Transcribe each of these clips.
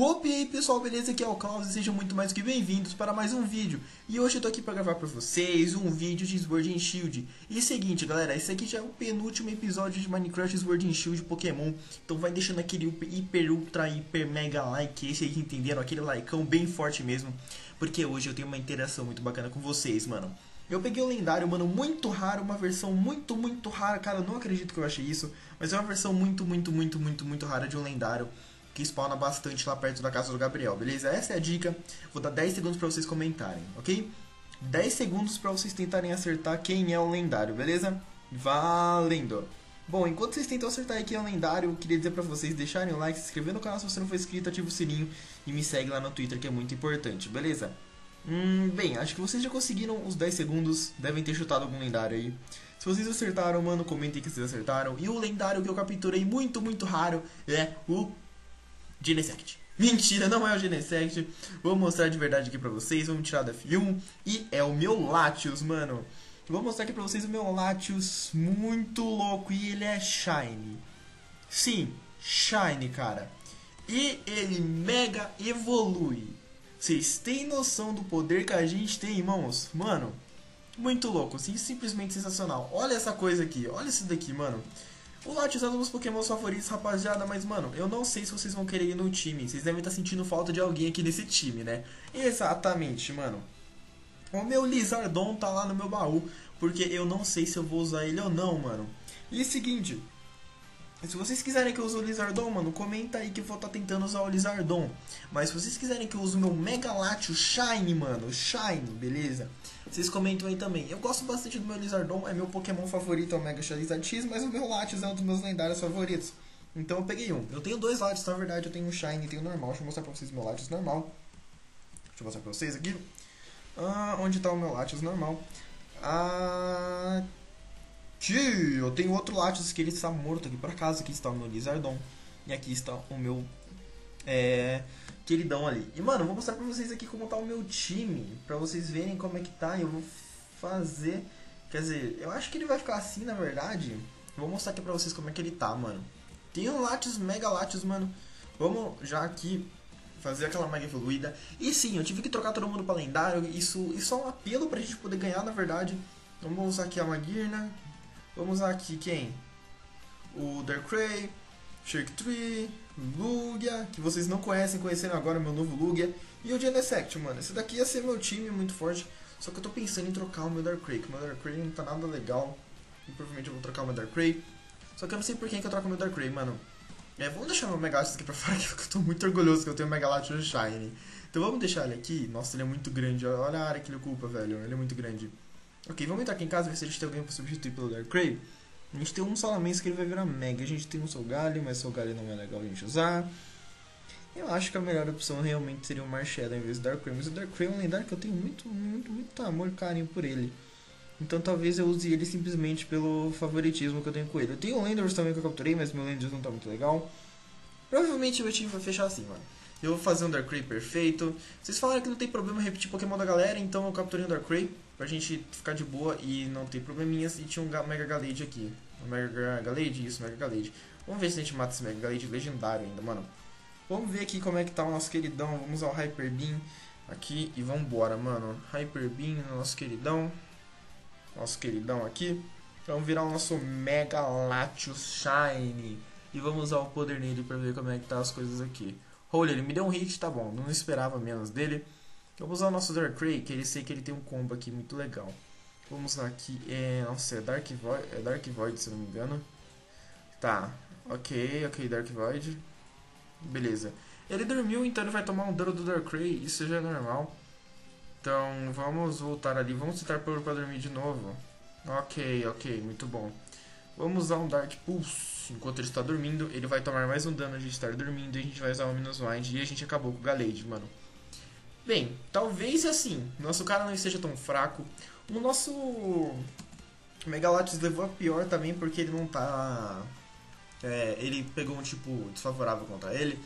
Hope e aí pessoal, beleza? Aqui é o Klaus e sejam muito mais que bem-vindos para mais um vídeo. E hoje eu tô aqui para gravar para vocês um vídeo de Sword and Shield. E é seguinte galera, esse aqui já é o penúltimo episódio de Minecraft Sword and Shield Pokémon. Então vai deixando aquele hiper, ultra, hiper, mega like, esse aí entenderam, aquele likeão bem forte mesmo. Porque hoje eu tenho uma interação muito bacana com vocês, mano. Eu peguei o lendário, mano, muito raro, uma versão muito, muito rara. Cara, eu não acredito que eu achei isso, mas é uma versão muito, muito, muito, muito, muito rara de um lendário que spawna bastante lá perto da casa do Gabriel, beleza? Essa é a dica. Vou dar 10 segundos para vocês comentarem, ok? 10 segundos para vocês tentarem acertar quem é o lendário, beleza? Valendo! Bom, enquanto vocês tentam acertar quem é o lendário, eu queria dizer pra vocês deixarem o like, se inscrever no canal se você não for inscrito, ativa o sininho e me segue lá no Twitter que é muito importante, beleza? Hum, bem, acho que vocês já conseguiram os 10 segundos, devem ter chutado algum lendário aí. Se vocês acertaram, mano, comentem que vocês acertaram. E o lendário que eu capturei muito, muito raro é o Genesect. Mentira, não é o Genesect. Vou mostrar de verdade aqui pra vocês. Vamos tirar da F1. E é o meu Latios, mano. Vou mostrar aqui pra vocês o meu Latios muito louco. E ele é Shine. Sim, Shine, cara. E ele mega evolui. Vocês têm noção do poder que a gente tem, irmãos? Mano, muito louco. Assim, simplesmente sensacional. Olha essa coisa aqui. Olha isso daqui, mano. O Latios é um dos meus Pokémon favoritos, rapaziada, mas, mano, eu não sei se vocês vão querer ir no time. Vocês devem estar sentindo falta de alguém aqui nesse time, né? Exatamente, mano. O meu Lizardon tá lá no meu baú, porque eu não sei se eu vou usar ele ou não, mano. E é seguinte, se vocês quiserem que eu use o Lizardon, mano, comenta aí que eu vou estar tá tentando usar o Lizardon. Mas se vocês quiserem que eu use o meu Mega Latios Shine, mano, Shine, beleza? Vocês comentam aí também. Eu gosto bastante do meu Lizardon, é meu Pokémon favorito, é o Mega Charizard X, mas o meu Latios é um dos meus lendários favoritos. Então eu peguei um. Eu tenho dois Latios, na verdade, eu tenho o Shine e tenho o normal. Deixa eu mostrar pra vocês o meu Latios normal. Deixa eu mostrar pra vocês aqui. Ah, onde tá o meu Latios normal? Ah Tio, eu tenho outro Latios que ele está morto aqui por acaso. Aqui está o meu Lizardon. E aqui está o meu é, queridão ali. E mano, vou mostrar pra vocês aqui como tá o meu time. Pra vocês verem como é que tá. Eu vou fazer. Quer dizer, eu acho que ele vai ficar assim na verdade. Vou mostrar aqui pra vocês como é que ele tá, mano. Tem um Latios, Mega Latios, mano. Vamos já aqui fazer aquela mega evoluída. E sim, eu tive que trocar todo mundo pra lendário. Isso, isso é um apelo pra gente poder ganhar, na verdade. Vamos usar aqui a Magirna, Vamos aqui quem? O Darkrai, Shirk Tree, Lugia, que vocês não conhecem, conheceram agora meu novo Lugia, e o Genesect, mano. Esse daqui ia ser meu time muito forte, só que eu tô pensando em trocar o meu Darkrai, que o meu Darkrai não tá nada legal, e provavelmente eu vou trocar o meu Darkrai. Só que eu não sei por quem que eu troco o meu Darkrai, mano. É, vamos deixar meu Megalatios aqui pra fora, que eu tô muito orgulhoso que eu tenho o Megalatios Shine. Então vamos deixar ele aqui. Nossa, ele é muito grande, olha a área que ele ocupa, velho, ele é muito grande. Ok, vamos entrar aqui em casa ver se a gente tem alguém para substituir pelo Darkrai. A gente tem um Salamence que ele vai virar Mega. A gente tem um Solgalho, mas Solgalho não é legal a gente usar. Eu acho que a melhor opção realmente seria o Marshall em vez do Darkrai. Mas o Darkrai é um lendário que eu tenho muito, muito, muito amor e carinho por ele. Então talvez eu use ele simplesmente pelo favoritismo que eu tenho com ele. Eu tenho o Landers também que eu capturei, mas meu Landers não tá muito legal. Provavelmente meu time vai fechar assim, mano. Eu vou fazer um Darkrai perfeito. Vocês falaram que não tem problema repetir Pokémon da galera, então eu capturei um Darkrai pra gente ficar de boa e não ter probleminhas. E tinha um Mega Galade aqui. Um Mega Galade? Isso, Mega Galade. Vamos ver se a gente mata esse Mega Galade legendário ainda, mano. Vamos ver aqui como é que tá o nosso queridão. Vamos usar o Hyper Beam aqui e vambora, mano. Hyper Beam no nosso queridão. Nosso queridão aqui. Vamos virar o nosso Mega Latios Shine. E vamos usar o poder nele pra ver como é que tá as coisas aqui. Holy, ele me deu um hit, tá bom. Não esperava menos dele. Vamos usar o nosso Darkrai, que ele sei que ele tem um combo aqui muito legal. Vamos lá aqui. É, nossa, é Dark Void, é Dark Void, se não me engano. Tá, ok, ok, Dark Void. Beleza. Ele dormiu, então ele vai tomar um dano do Darkrai, isso já é normal. Então, vamos voltar ali. Vamos tentar pôr para dormir de novo. Ok, ok, muito bom. Vamos usar um Dark Pulse. Enquanto ele está dormindo, ele vai tomar mais um dano de estar dormindo. E a gente vai usar o Minus Wind. E a gente acabou com o Galade, mano. Bem, talvez assim, nosso cara não esteja tão fraco. O nosso Megalatis levou a pior também porque ele não tá. É, ele pegou um tipo desfavorável contra ele.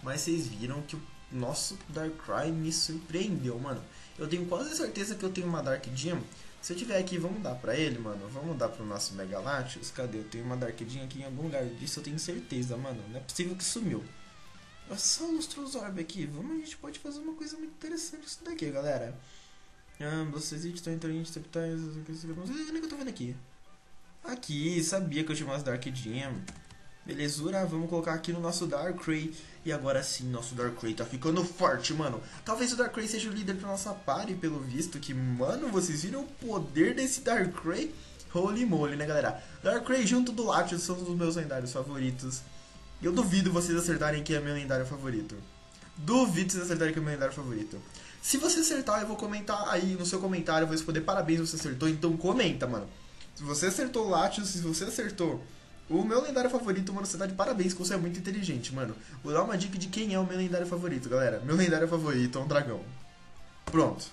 Mas vocês viram que o nosso Darkrai me surpreendeu, mano. Eu tenho quase certeza que eu tenho uma Dark Gem. Se eu tiver aqui, vamos dar pra ele, mano. Vamos dar pro nosso Megalatios. Cadê? Eu tenho uma Dark Gem aqui em algum lugar disso, eu tenho certeza, mano. Não é possível que sumiu. Só Lustros Orb aqui. Vamos, a gente pode fazer uma coisa muito interessante isso daqui, galera. Ah, vocês estão entrando em interpretais. Não sei nem que eu tô vendo aqui. Aqui, sabia que eu tinha umas Dark Gem. Belezura, vamos colocar aqui no nosso Darkrai. E agora sim, nosso Darkrai tá ficando forte, mano. Talvez o Darkrai seja o líder da nossa party, pelo visto. Que, mano, vocês viram o poder desse Darkrai? Holy moly, né, galera? Darkrai junto do Latios são os meus lendários favoritos. Eu duvido vocês acertarem que é meu lendário favorito. Duvido vocês acertarem que é meu lendário favorito. Se você acertar, eu vou comentar aí no seu comentário. Eu vou responder parabéns você acertou. Então comenta, mano. Se você acertou Latios, se você acertou o meu lendário favorito, mano, você tá de parabéns, que você é muito inteligente, mano. Vou dar uma dica de quem é o meu lendário favorito, galera. Meu lendário favorito é um dragão. Pronto.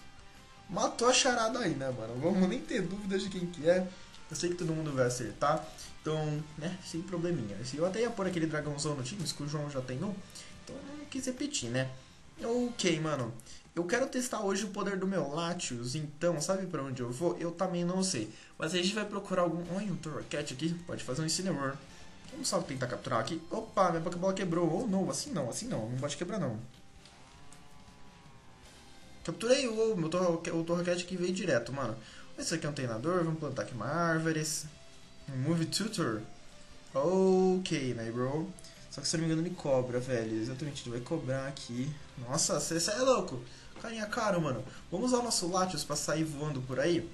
Matou a charada aí, né, mano? Vamos nem ter dúvidas de quem que é. Eu sei que todo mundo vai acertar. Então, né, sem probleminha. Eu até ia pôr aquele dragãozão no time, que o João já tem um. Então não quis repetir, né? Ok, mano. Eu quero testar hoje o poder do meu Latios, então sabe para onde eu vou? Eu também não sei. Mas a gente vai procurar algum... Olha, um Torracat aqui, pode fazer um Incineroar. Vamos só tentar capturar aqui. Opa, minha Pokébola quebrou. Oh, não, assim não, assim não. Não pode quebrar, não. Capturei o oh, meu Torracat que veio direto, mano. Esse aqui é um treinador, vamos plantar aqui uma árvore. Um Move Tutor. Ok, né, bro? Só que se eu não me engano ele cobra, velho. Exatamente, ele vai cobrar aqui. Nossa, você é louco. Carinha caro, mano. Vamos usar o nosso Latios pra sair voando por aí?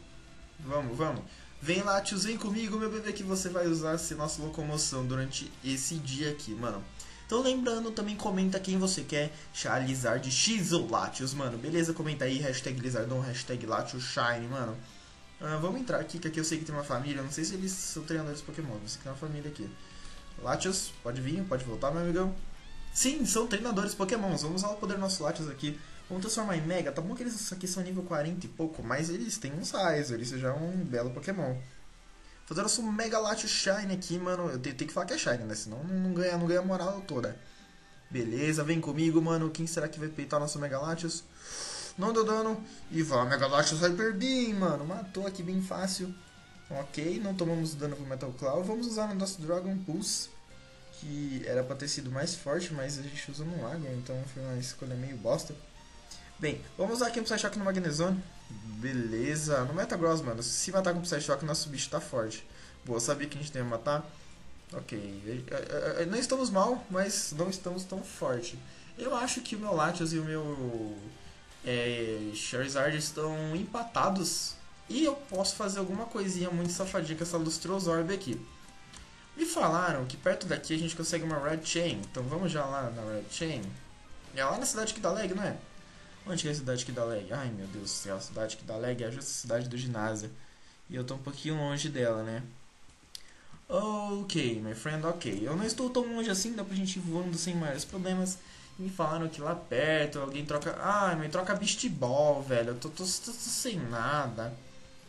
Vamos, vamos. Vem Latios, vem comigo, meu bebê, que você vai usar essa nossa locomoção durante esse dia aqui, mano. Então lembrando, também comenta quem você quer Charizard X ou Latios, mano. Beleza? Comenta aí, hashtag Lizardon, hashtag Latios Shine, mano. Ah, vamos entrar aqui, que aqui eu sei que tem uma família. Não sei se eles são treinadores de Pokémon, mas tem uma família aqui. Latios, pode vir, pode voltar, meu amigão. Sim, são treinadores Pokémons. Vamos usar o poder nosso Latios aqui. Vamos transformar em Mega. Tá bom que eles aqui são nível 40 e pouco, mas eles têm um size. Eles já é um belo Pokémon. Fazer nosso Mega Latios Shine aqui, mano. Eu tenho, tenho, que falar que é Shine, né? Senão não ganha, não ganha a moral toda. Beleza, vem comigo, mano. Quem será que vai peitar nosso Mega Latios? Não deu dano. E vai, Mega Latios Hyper Beam, mano. Matou aqui bem fácil. Ok, não tomamos dano pro Metal Claw. Vamos usar o nosso Dragon Pulse que era pra ter sido mais forte, mas a gente usa no lago, então foi uma escolha meio bosta. Bem, vamos usar aqui um Psyshock no Magnezone. Beleza. No Metagross, mano, se matar com Psyshock, nosso bicho tá forte. Boa, sabia que a gente ia matar. Ok. É, é, é, não estamos mal, mas não estamos tão forte. Eu acho que o meu Latios e o meu é, Charizard estão empatados. E eu posso fazer alguma coisinha muito safadinha com essa Lustrous aqui. Me falaram que perto daqui a gente consegue uma Red Chain. Então vamos já lá na Red Chain. É lá na cidade que dá lag, não é? Onde é a cidade que dá lag? Ai meu Deus do céu, a cidade que dá lag é a cidade do ginásio. E eu tô um pouquinho longe dela, né? Ok, my friend, ok. Eu não estou tão longe assim, dá pra gente ir voando sem maiores problemas. Me falaram que lá perto alguém troca. Ah, me troca Beast Ball, velho. Eu tô, tô, tô, tô sem nada.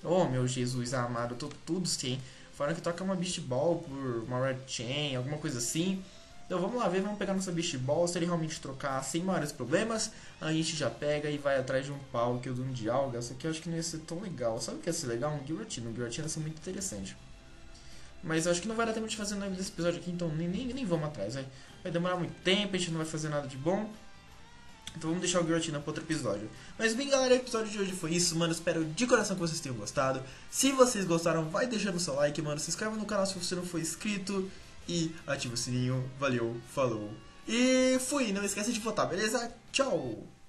Oh, meu Jesus amado, eu tô tudo sem. Falaram que troca uma Beast Ball por uma Red Chain, alguma coisa assim. Então vamos lá ver, vamos pegar nossa Beast Ball. Se ele realmente trocar sem maiores problemas, a gente já pega e vai atrás de um pau que eu dou de alga. Isso aqui eu acho que não ia ser tão legal. Sabe o que ia ser legal? Um Giratina. Um Giratina ia ser muito interessante. Mas eu acho que não vai dar tempo de fazer nada desse episódio aqui, então nem, nem, nem vamos atrás. Vai, vai demorar muito tempo, a gente não vai fazer nada de bom. Então vamos deixar o Giratina para outro episódio. Mas bem, galera, o episódio de hoje foi isso, mano. Espero de coração que vocês tenham gostado. Se vocês gostaram, vai deixando o seu like, mano. Se inscreva no canal se você não for inscrito. E ativa o sininho. Valeu, falou. E fui. Não esqueça de votar, beleza? Tchau!